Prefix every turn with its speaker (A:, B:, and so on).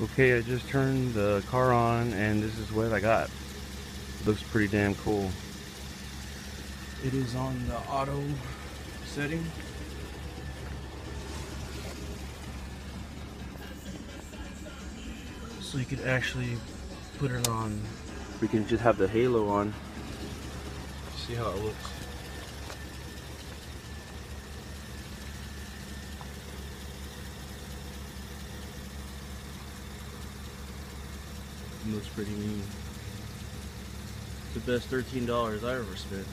A: Okay, I just turned the car on and this is what I got. Looks pretty damn cool. It is on the auto setting. So you could actually put it on. We can just have the halo on. See how it looks. Looks pretty mean. It's the best $13 I ever spent.